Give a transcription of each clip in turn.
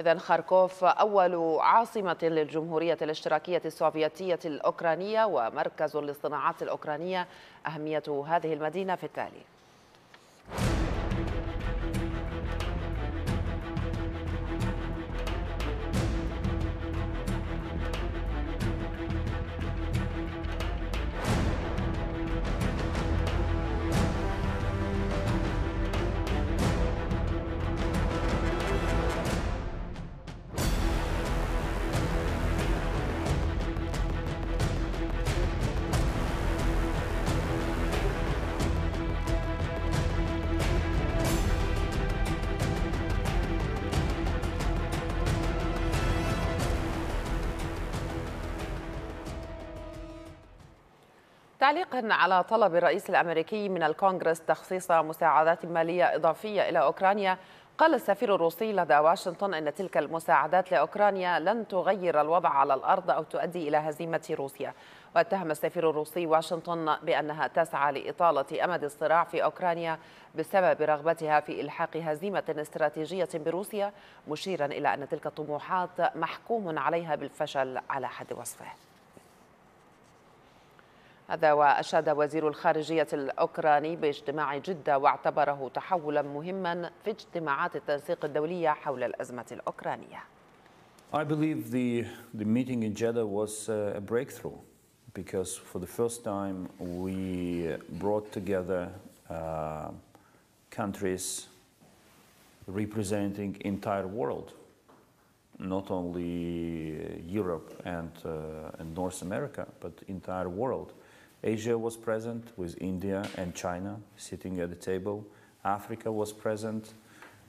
إذا خاركوف أول عاصمة للجمهورية الاشتراكية السوفيتية الأوكرانية ومركز للصناعات الأوكرانية أهمية هذه المدينة في التالي. تعليقا على طلب الرئيس الأمريكي من الكونغرس تخصيص مساعدات مالية إضافية إلى أوكرانيا. قال السفير الروسي لدى واشنطن إن تلك المساعدات لأوكرانيا لن تغير الوضع على الأرض أو تؤدي إلى هزيمة روسيا. واتهم السفير الروسي واشنطن بأنها تسعى لإطالة أمد الصراع في أوكرانيا بسبب رغبتها في إلحاق هزيمة استراتيجية بروسيا مشيرا إلى أن تلك الطموحات محكوم عليها بالفشل على حد وصفه. هذا وأشاد وزير الخارجية الأوكراني باجتماع جدة واعتبره تحولا مهما في اجتماعات التنسيق الدولية حول الأزمة الأوكرانية. I believe the, the meeting in Jeddah was a breakthrough because for the first time we brought together uh, countries representing entire world, not only Europe and, uh, and North America, but entire world. Asia was present with India and China sitting at the table. Africa was present.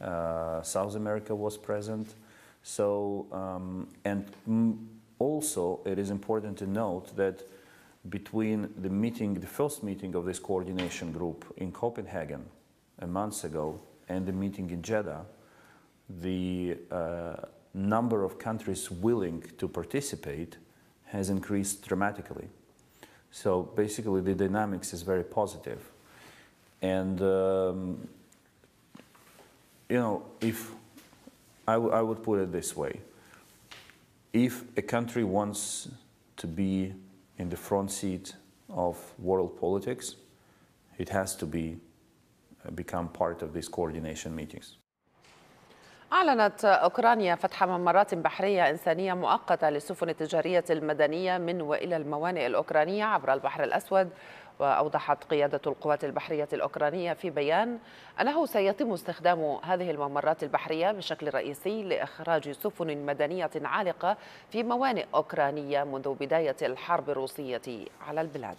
Uh, South America was present. So, um, and also it is important to note that between the meeting, the first meeting of this coordination group in Copenhagen a month ago and the meeting in Jeddah, the uh, number of countries willing to participate has increased dramatically. So basically, the dynamics is very positive. And, um, you know, if I, would put it this way if a country wants to be in the front seat of world politics, it has to be become part of these coordination meetings. أعلنت أوكرانيا فتح ممرات بحرية إنسانية مؤقتة للسفن التجارية المدنية من وإلى الموانئ الأوكرانية عبر البحر الأسود وأوضحت قيادة القوات البحرية الأوكرانية في بيان أنه سيتم استخدام هذه الممرات البحرية بشكل رئيسي لإخراج سفن مدنية عالقة في موانئ أوكرانية منذ بداية الحرب الروسية على البلاد.